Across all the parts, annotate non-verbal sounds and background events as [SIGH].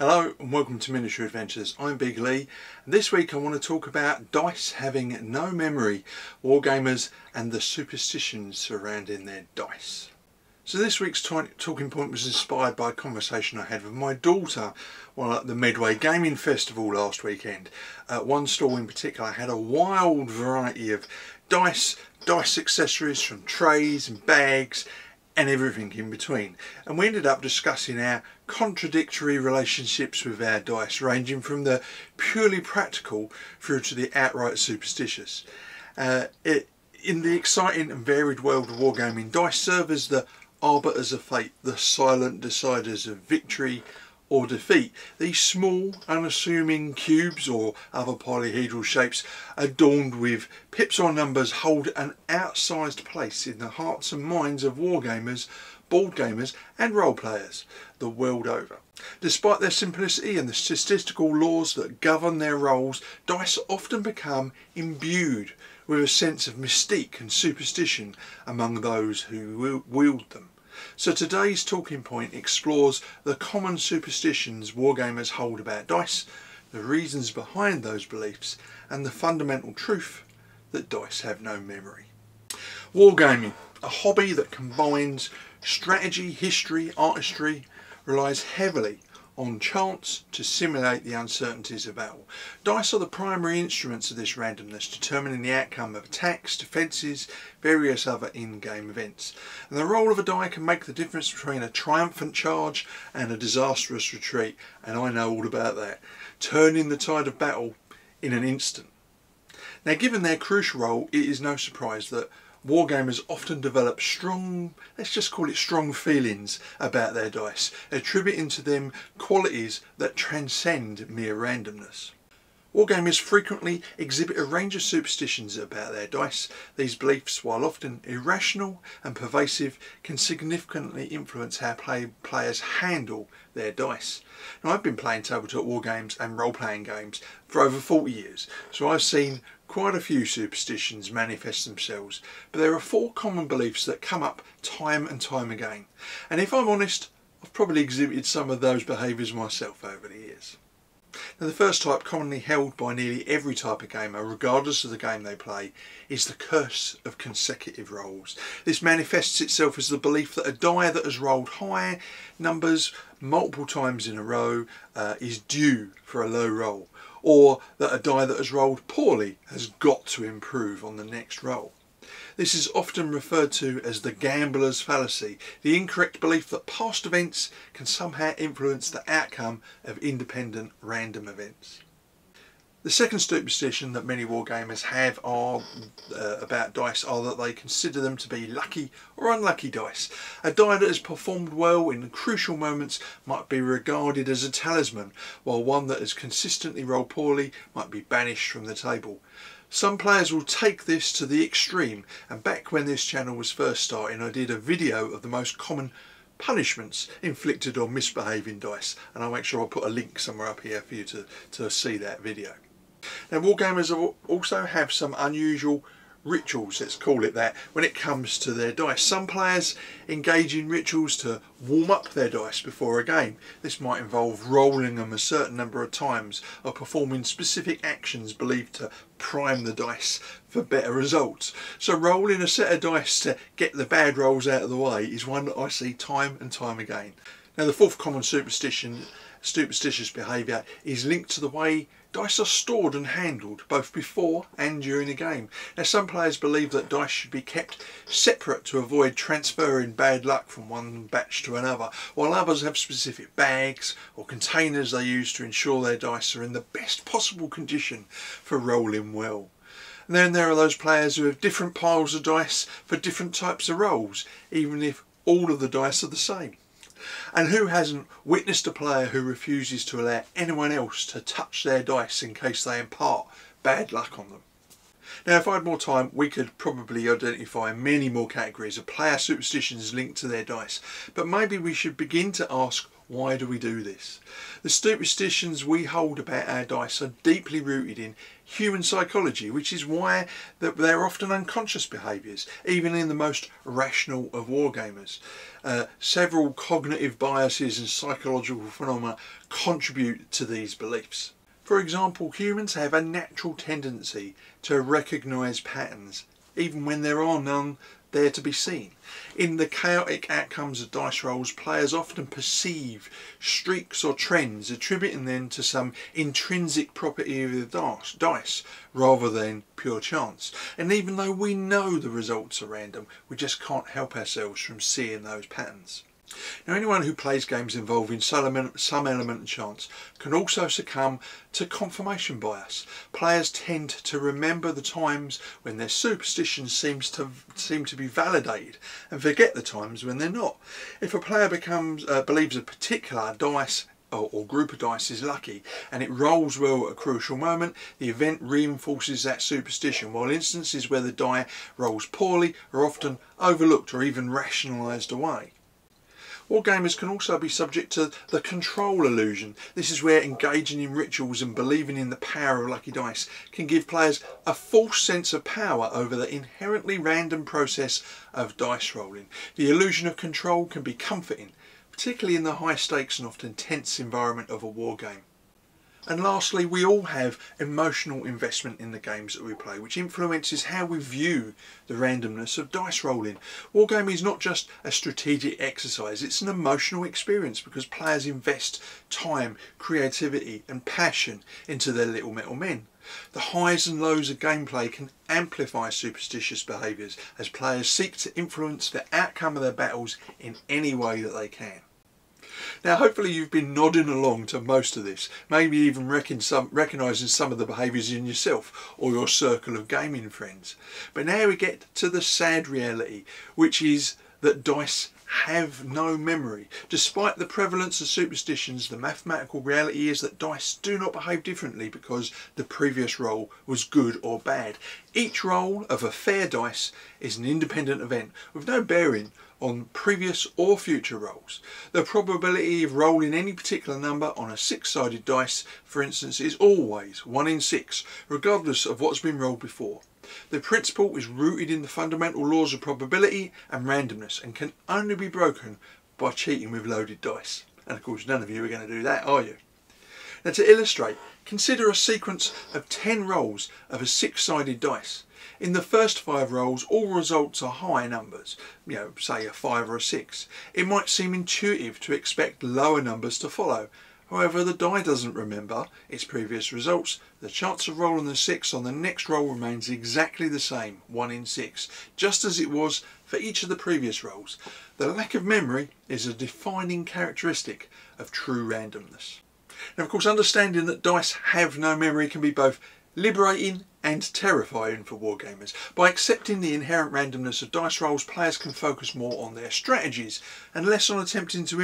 Hello and welcome to Miniature Adventures. I'm Big Lee and this week I want to talk about dice having no memory, wargamers and the superstitions surrounding their dice. So this week's talking point was inspired by a conversation I had with my daughter while at the Medway Gaming Festival last weekend. At one stall in particular had a wild variety of dice, dice accessories from trays and bags and everything in between. And we ended up discussing our contradictory relationships with our dice, ranging from the purely practical through to the outright superstitious. Uh, it, in the exciting and varied world of wargaming, dice serve as the arbiters of fate, the silent deciders of victory or defeat. These small, unassuming cubes or other polyhedral shapes adorned with pips or numbers hold an outsized place in the hearts and minds of wargamers, board gamers and role players the world over. Despite their simplicity and the statistical laws that govern their roles, dice often become imbued with a sense of mystique and superstition among those who wield them. So today's talking point explores the common superstitions wargamers hold about dice, the reasons behind those beliefs, and the fundamental truth that dice have no memory. Wargaming, a hobby that combines strategy, history, artistry, relies heavily on chance to simulate the uncertainties of battle. Dice are the primary instruments of this randomness, determining the outcome of attacks, defences, various other in-game events. And the roll of a die can make the difference between a triumphant charge and a disastrous retreat, and I know all about that. Turning the tide of battle in an instant. Now given their crucial role, it is no surprise that wargamers often develop strong, let's just call it strong feelings about their dice, attributing to them qualities that transcend mere randomness. Wargamers frequently exhibit a range of superstitions about their dice. These beliefs, while often irrational and pervasive, can significantly influence how play players handle their dice. Now I've been playing tabletop war games and role-playing games for over 40 years, so I've seen quite a few superstitions manifest themselves, but there are four common beliefs that come up time and time again. And if I'm honest, I've probably exhibited some of those behaviours myself over the years. Now the first type commonly held by nearly every type of gamer, regardless of the game they play, is the curse of consecutive rolls. This manifests itself as the belief that a die that has rolled high numbers multiple times in a row uh, is due for a low roll, or that a die that has rolled poorly has got to improve on the next roll. This is often referred to as the gambler's fallacy, the incorrect belief that past events can somehow influence the outcome of independent random events. The second superstition that many wargamers have are, uh, about dice are that they consider them to be lucky or unlucky dice. A die that has performed well in crucial moments might be regarded as a talisman, while one that has consistently rolled poorly might be banished from the table. Some players will take this to the extreme and back when this channel was first starting I did a video of the most common punishments inflicted on misbehaving dice and I'll make sure I'll put a link somewhere up here for you to, to see that video. Now wargamers also have some unusual rituals, let's call it that, when it comes to their dice. Some players engage in rituals to warm up their dice before a game. This might involve rolling them a certain number of times or performing specific actions believed to prime the dice for better results. So rolling a set of dice to get the bad rolls out of the way is one that I see time and time again. Now the fourth common superstition, superstitious behaviour is linked to the way Dice are stored and handled both before and during a game. Now some players believe that dice should be kept separate to avoid transferring bad luck from one batch to another, while others have specific bags or containers they use to ensure their dice are in the best possible condition for rolling well. And then there are those players who have different piles of dice for different types of rolls, even if all of the dice are the same. And who hasn't witnessed a player who refuses to allow anyone else to touch their dice in case they impart bad luck on them? Now, if I had more time, we could probably identify many more categories of player superstitions linked to their dice. But maybe we should begin to ask why do we do this? The superstitions we hold about our dice are deeply rooted in human psychology, which is why that they're often unconscious behaviours, even in the most rational of wargamers. Uh, several cognitive biases and psychological phenomena contribute to these beliefs. For example, humans have a natural tendency to recognise patterns, even when there are none there to be seen. In the chaotic outcomes of dice rolls, players often perceive streaks or trends, attributing them to some intrinsic property of the dice rather than pure chance. And even though we know the results are random, we just can't help ourselves from seeing those patterns. Now anyone who plays games involving some element of chance can also succumb to confirmation bias. Players tend to remember the times when their superstition seems to seem to be validated and forget the times when they're not. If a player becomes uh, believes a particular dice or, or group of dice is lucky and it rolls well at a crucial moment, the event reinforces that superstition, while instances where the die rolls poorly are often overlooked or even rationalised away. Wargamers can also be subject to the control illusion. This is where engaging in rituals and believing in the power of lucky dice can give players a false sense of power over the inherently random process of dice rolling. The illusion of control can be comforting, particularly in the high stakes and often tense environment of a war game. And lastly, we all have emotional investment in the games that we play, which influences how we view the randomness of dice rolling. Wargaming is not just a strategic exercise, it's an emotional experience because players invest time, creativity and passion into their little metal men. The highs and lows of gameplay can amplify superstitious behaviours as players seek to influence the outcome of their battles in any way that they can. Now hopefully you've been nodding along to most of this, maybe even some, recognising some of the behaviours in yourself or your circle of gaming friends. But now we get to the sad reality, which is that dice have no memory. Despite the prevalence of superstitions, the mathematical reality is that dice do not behave differently because the previous roll was good or bad. Each roll of a fair dice is an independent event with no bearing on previous or future rolls. The probability of rolling any particular number on a six-sided dice, for instance, is always 1 in 6, regardless of what's been rolled before. The principle is rooted in the fundamental laws of probability and randomness and can only be broken by cheating with loaded dice. And of course none of you are going to do that, are you? Now to illustrate, consider a sequence of 10 rolls of a six-sided dice. In the first five rolls, all results are high numbers, you know, say a 5 or a 6. It might seem intuitive to expect lower numbers to follow. However, the die doesn't remember its previous results. The chance of rolling the 6 on the next roll remains exactly the same, 1 in 6, just as it was for each of the previous rolls. The lack of memory is a defining characteristic of true randomness. Now of course understanding that dice have no memory can be both liberating and terrifying for wargamers. By accepting the inherent randomness of dice rolls, players can focus more on their strategies and less on attempting to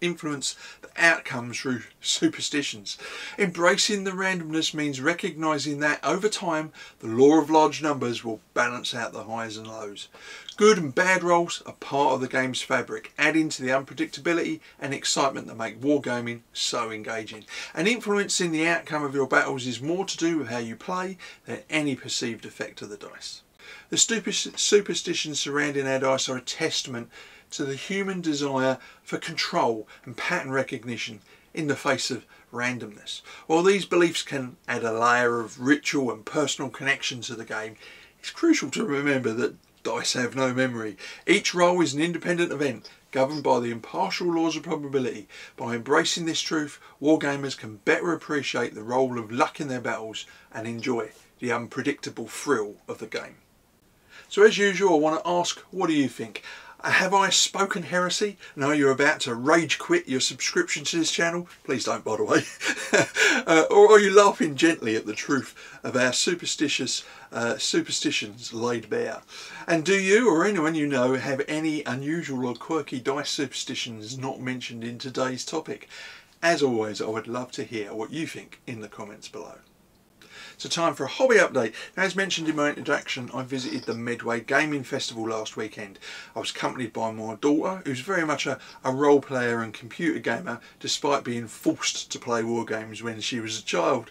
influence the outcomes through [LAUGHS] superstitions. Embracing the randomness means recognising that over time the law of large numbers will balance out the highs and lows. Good and bad rolls are part of the game's fabric, adding to the unpredictability and excitement that make wargaming so engaging. And influencing the outcome of your battles is more to do with how you play than any perceived effect of the dice. The superstitions surrounding our dice are a testament to the human desire for control and pattern recognition in the face of randomness. While these beliefs can add a layer of ritual and personal connection to the game, it's crucial to remember that Dice have no memory. Each roll is an independent event governed by the impartial laws of probability. By embracing this truth, wargamers can better appreciate the role of luck in their battles and enjoy the unpredictable thrill of the game. So as usual, I want to ask, what do you think? Have I spoken heresy? No, you're about to rage quit your subscription to this channel? Please don't, by the way. [LAUGHS] uh, or are you laughing gently at the truth of our superstitious uh, superstitions laid bare? And do you or anyone you know have any unusual or quirky dice superstitions not mentioned in today's topic? As always, I would love to hear what you think in the comments below. So time for a hobby update. Now, as mentioned in my introduction, I visited the Medway Gaming Festival last weekend. I was accompanied by my daughter, who's very much a, a role player and computer gamer, despite being forced to play war games when she was a child.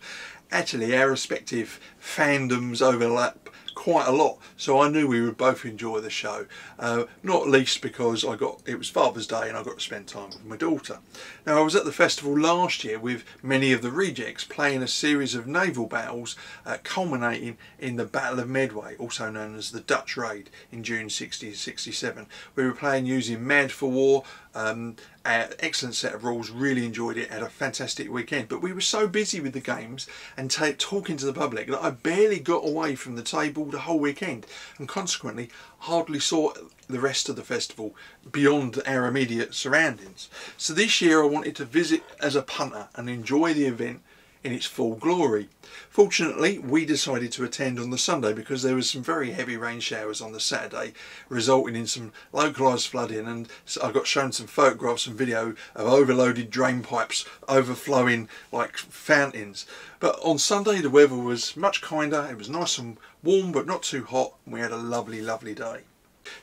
Actually, our respective fandoms overlap quite a lot. So I knew we would both enjoy the show uh, not least because I got it was Father's Day and I got to spend time with my daughter. Now I was at the festival last year with many of the rejects playing a series of naval battles uh, culminating in the Battle of Medway also known as the Dutch Raid in June 67 we were playing using Mad for War um, excellent set of rules, really enjoyed it, had a fantastic weekend. But we were so busy with the games and talking to the public that I barely got away from the table the whole weekend and consequently hardly saw the rest of the festival beyond our immediate surroundings. So this year I wanted to visit as a punter and enjoy the event in its full glory. Fortunately, we decided to attend on the Sunday because there was some very heavy rain showers on the Saturday, resulting in some localised flooding and I got shown some photographs and video of overloaded drain pipes overflowing like fountains. But on Sunday the weather was much kinder, it was nice and warm but not too hot and we had a lovely lovely day.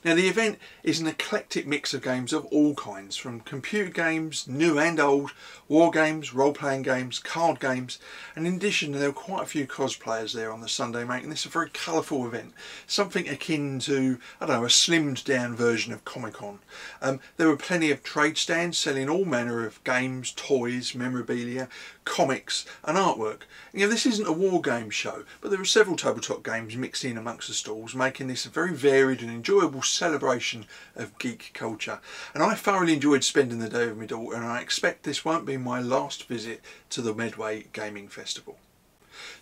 Now the event is an eclectic mix of games of all kinds, from computer games, new and old, war games, role-playing games, card games, and in addition there were quite a few cosplayers there on the Sunday making this a very colourful event, something akin to, I don't know, a slimmed down version of Comic-Con. Um, there were plenty of trade stands selling all manner of games, toys, memorabilia, comics and artwork. You know, this isn't a war game show, but there are several tabletop games mixed in amongst the stalls, making this a very varied and enjoyable celebration of geek culture. And I thoroughly enjoyed spending the day with my daughter, and I expect this won't be my last visit to the Medway Gaming Festival.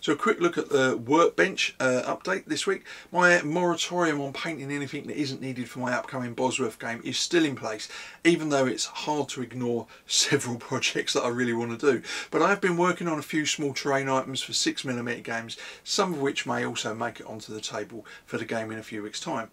So a quick look at the workbench uh, update this week. My moratorium on painting anything that isn't needed for my upcoming Bosworth game is still in place, even though it's hard to ignore [LAUGHS] several projects that I really want to do. But I've been working on a few small terrain items for 6mm games, some of which may also make it onto the table for the game in a few weeks' time.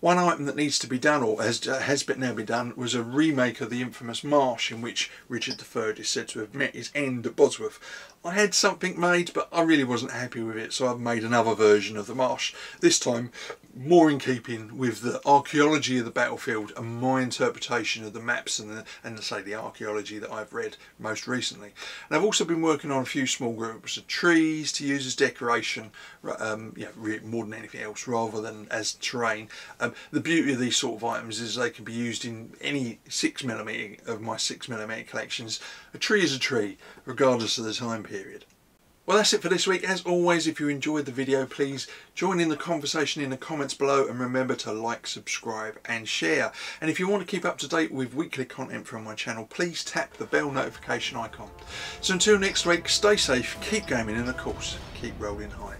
One item that needs to be done, or has, uh, has been now been done, was a remake of the infamous Marsh in which Richard III is said to have met his end at Bosworth. I had something made, but I really wasn't happy with it, so I've made another version of the Marsh. This time, more in keeping with the archaeology of the battlefield and my interpretation of the maps and, the, and say the archaeology that I've read most recently. And I've also been working on a few small groups of trees to use as decoration, um, yeah, more than anything else, rather than as terrain. Um, the beauty of these sort of items is they can be used in any 6mm of my 6mm collections. A tree is a tree, regardless of the time period. Well that's it for this week. As always if you enjoyed the video please join in the conversation in the comments below and remember to like, subscribe and share. And if you want to keep up to date with weekly content from my channel please tap the bell notification icon. So until next week stay safe, keep gaming and of course keep rolling high.